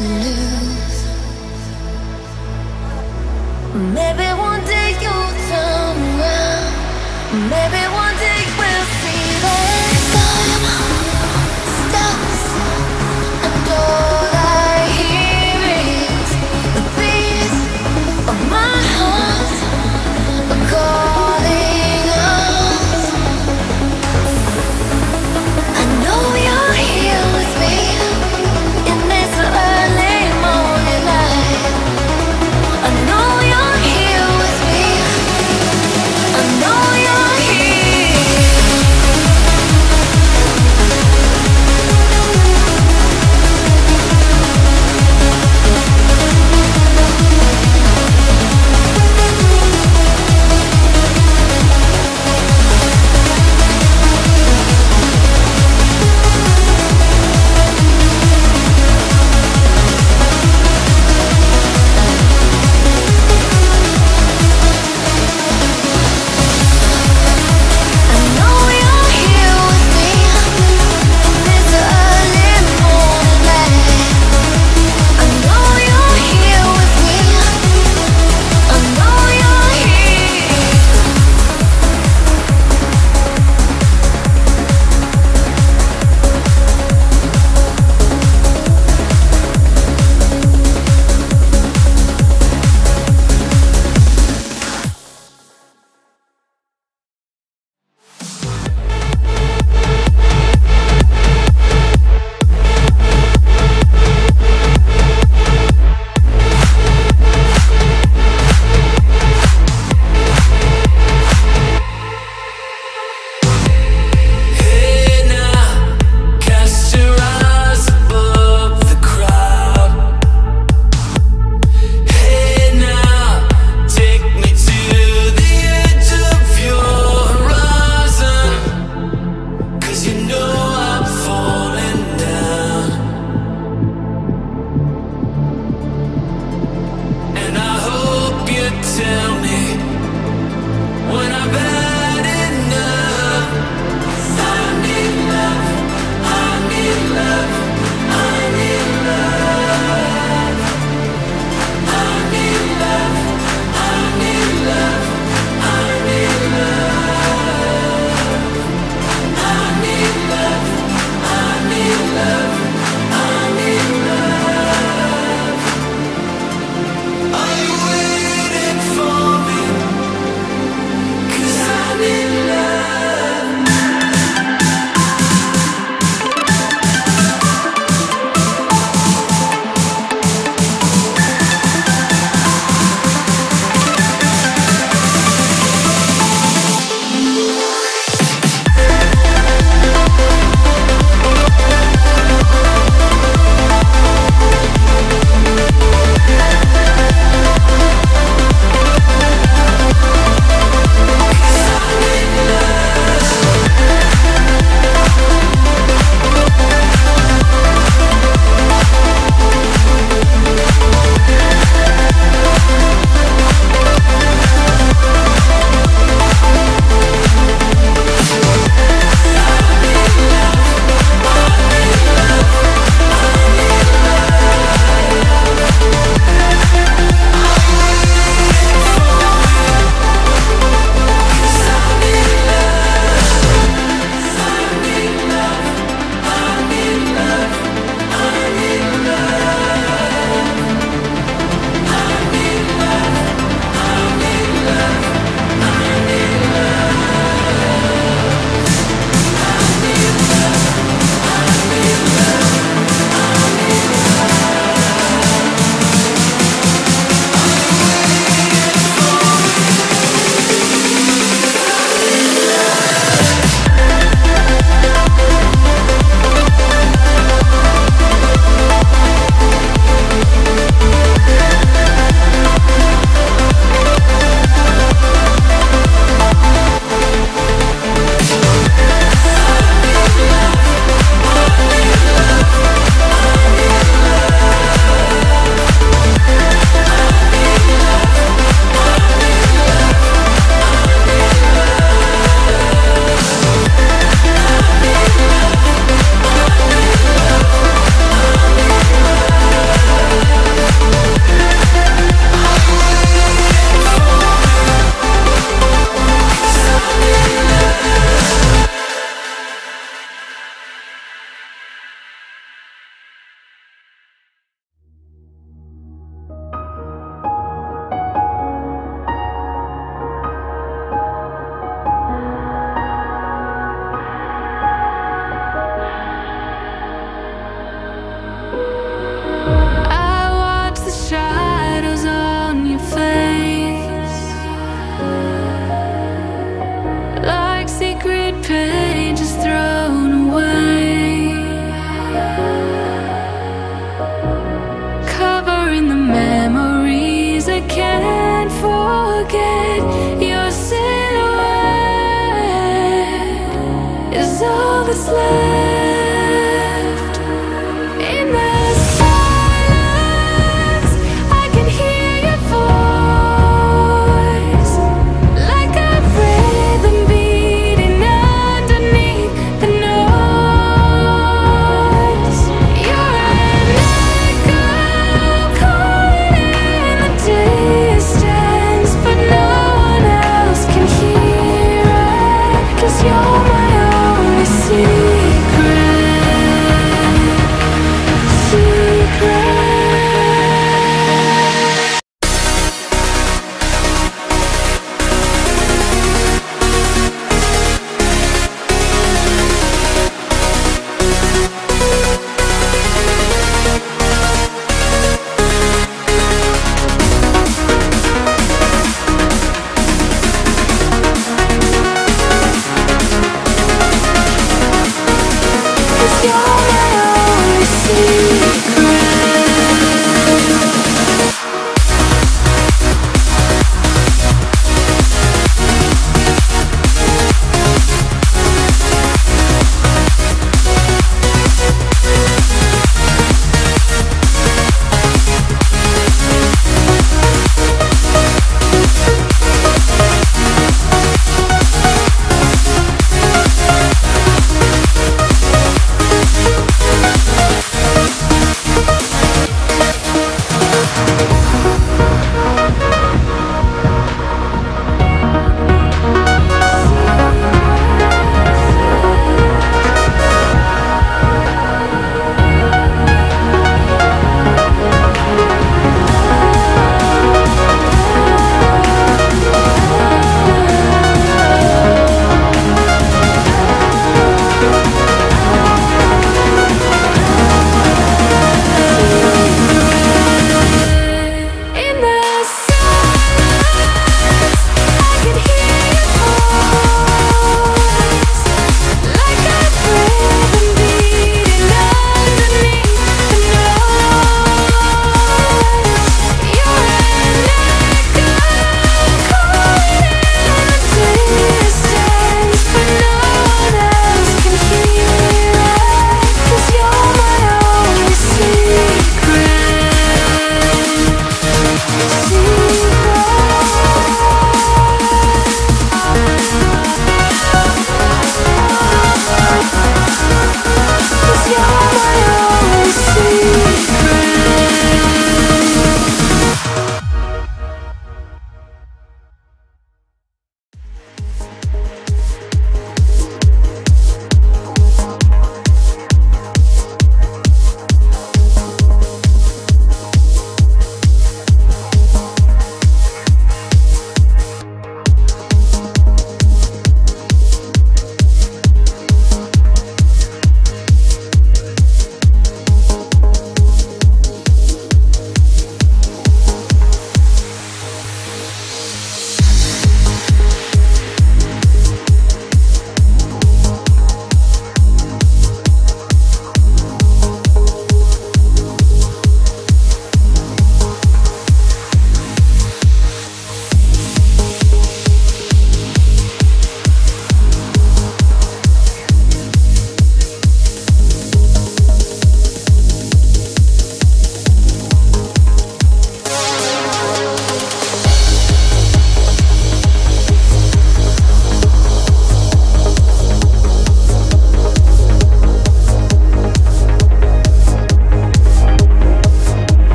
Know you're here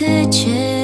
make a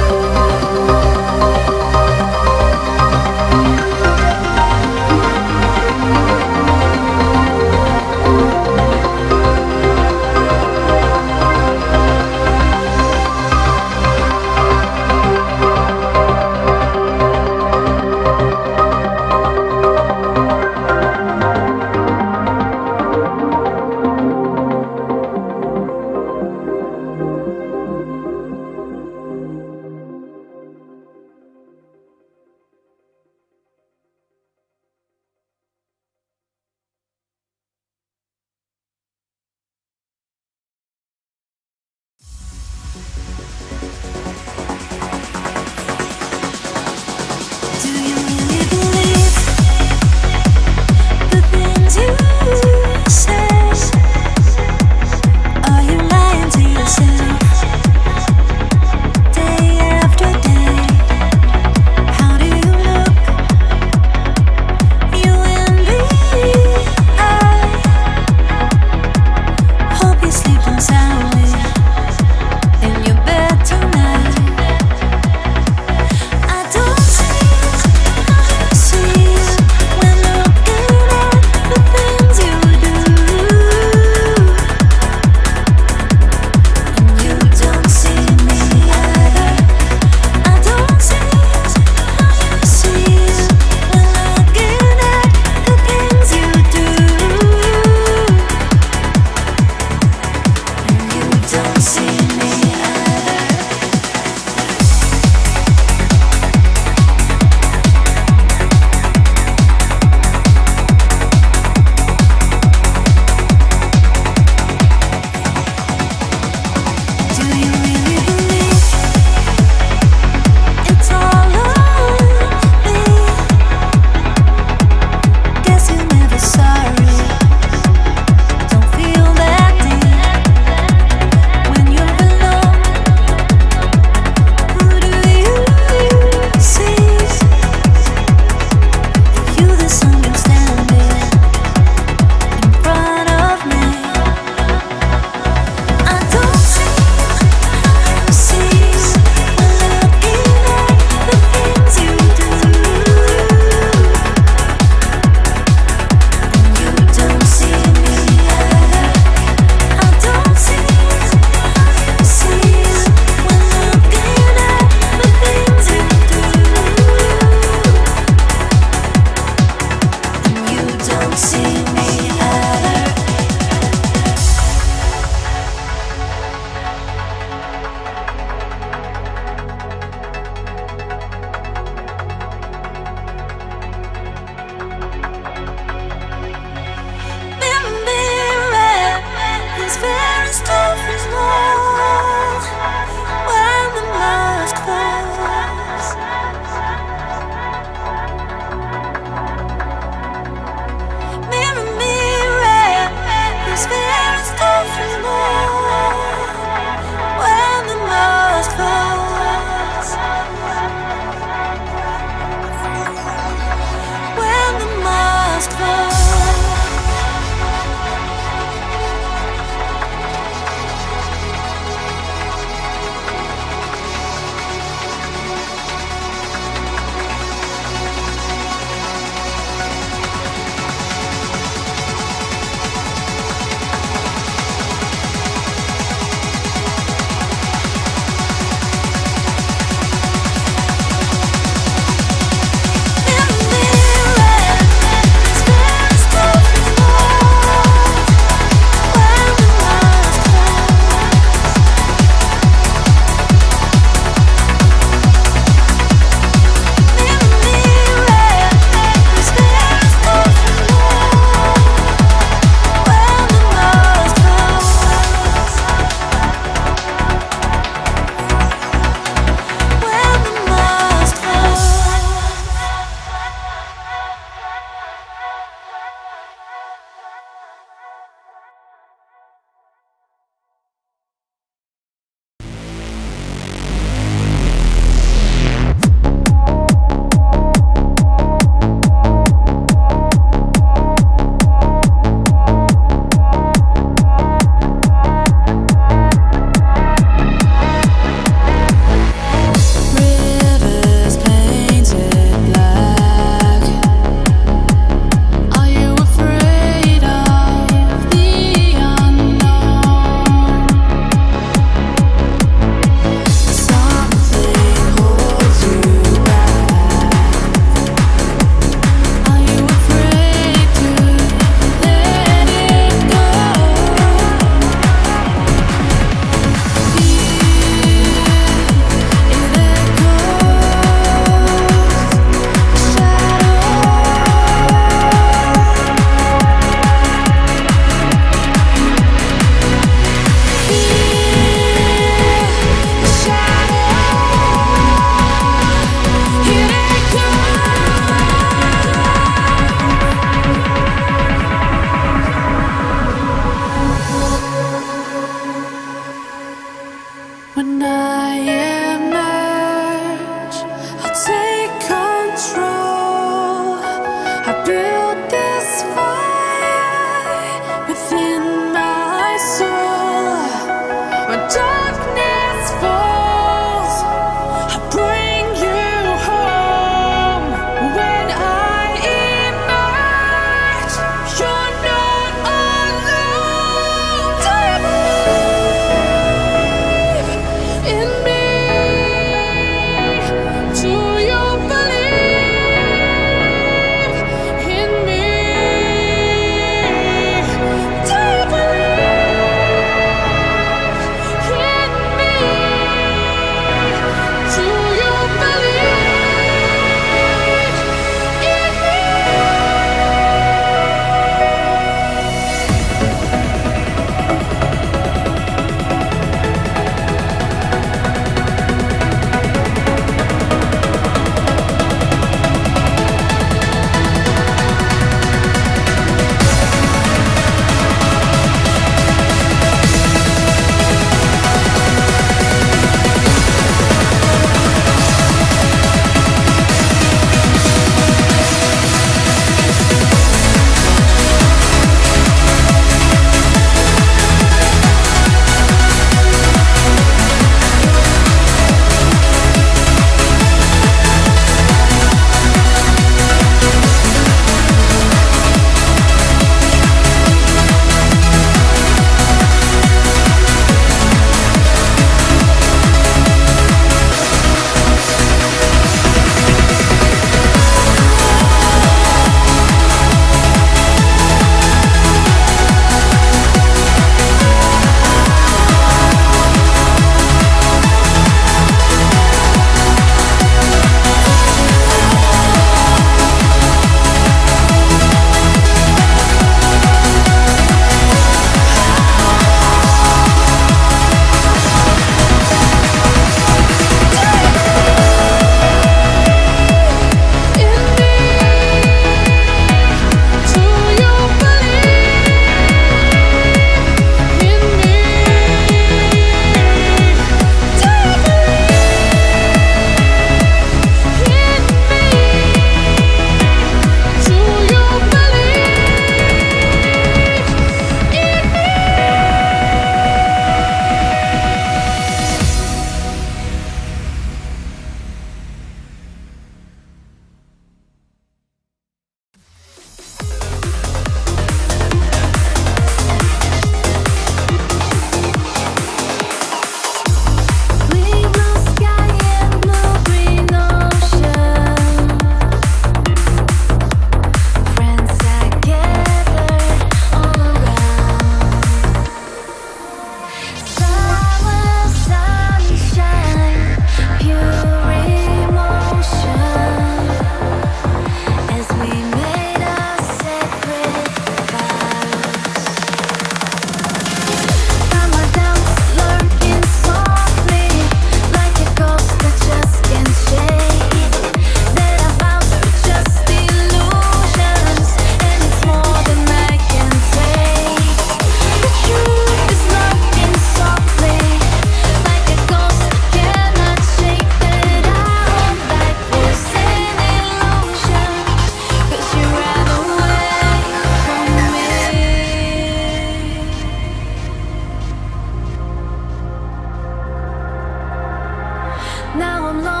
Now I'm lost.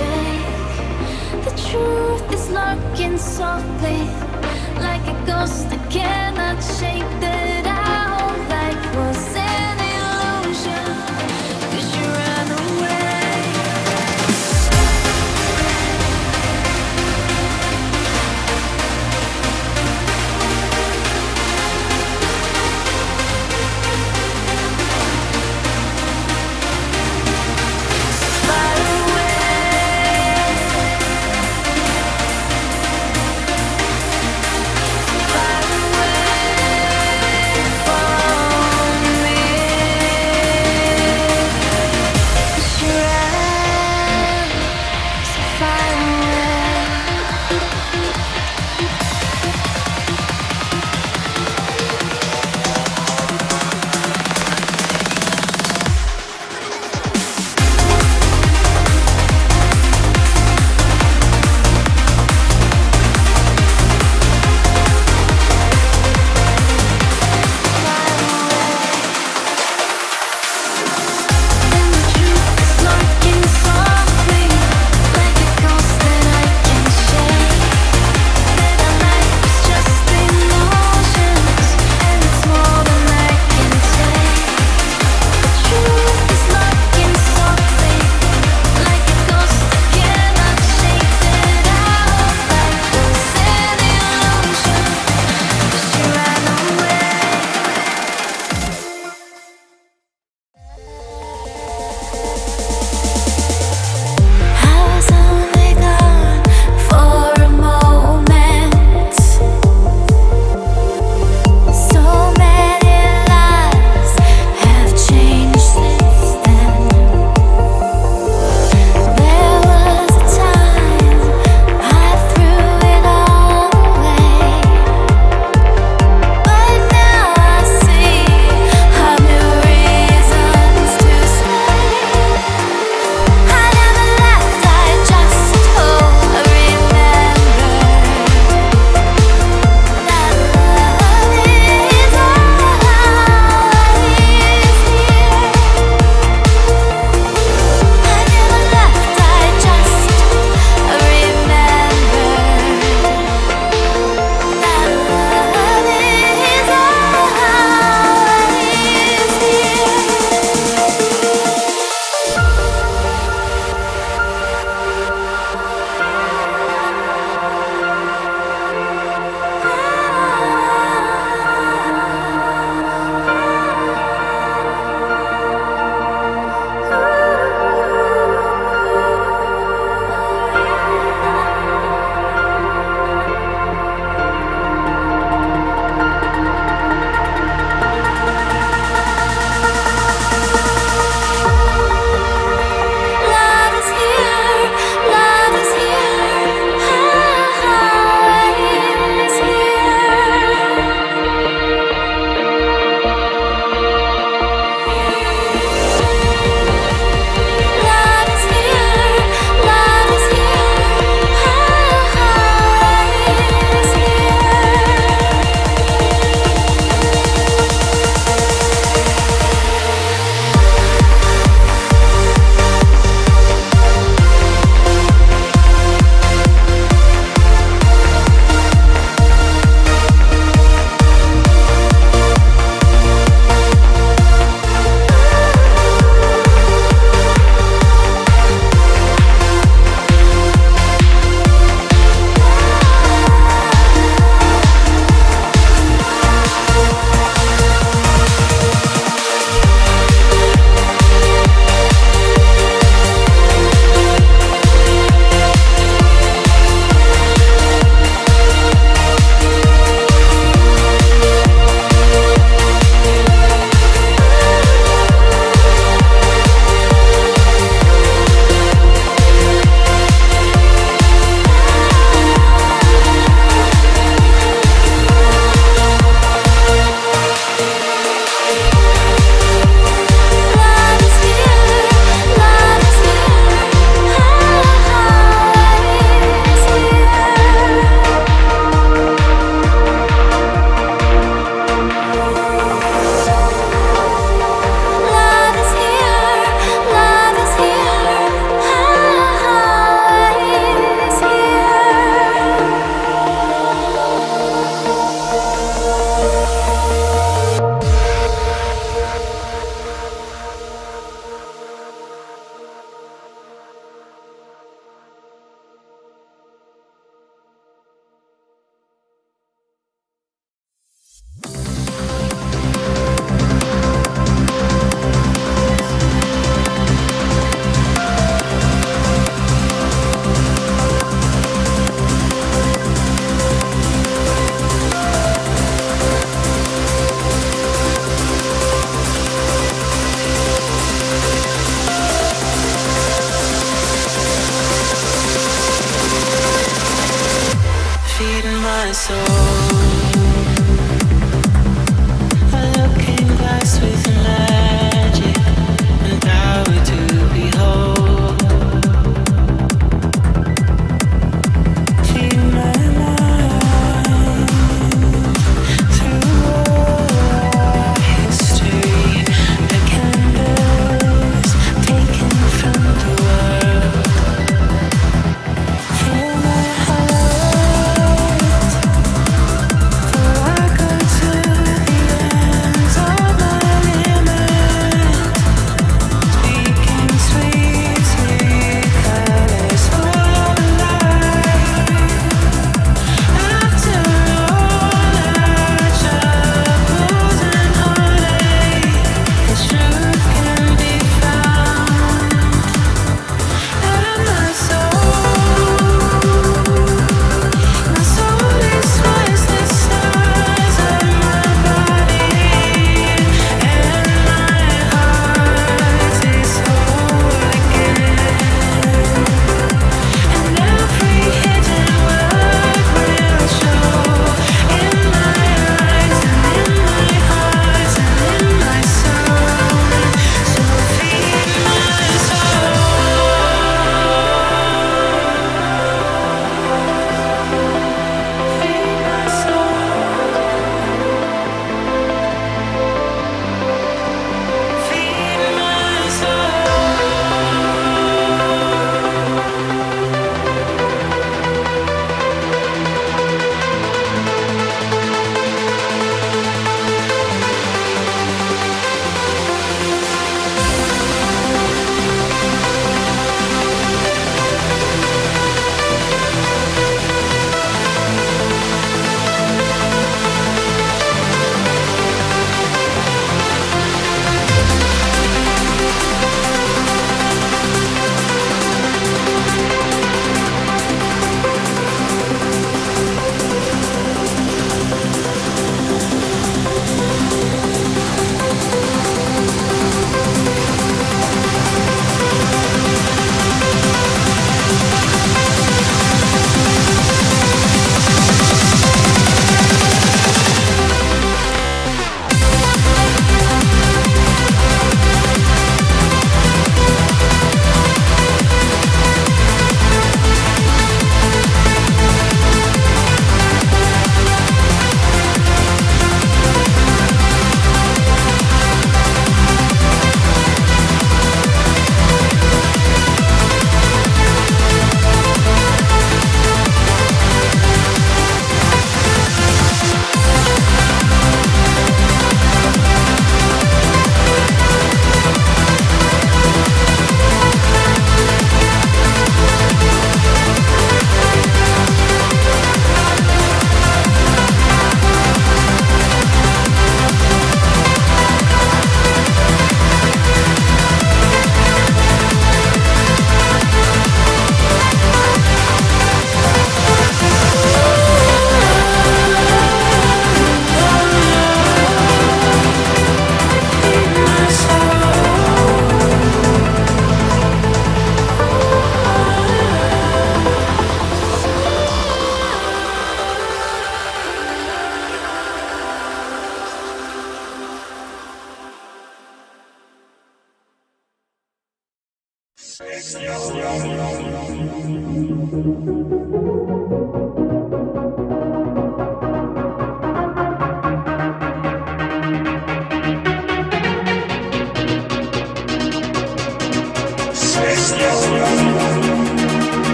mistake The truth is lurking softly Like a ghost that cannot shake the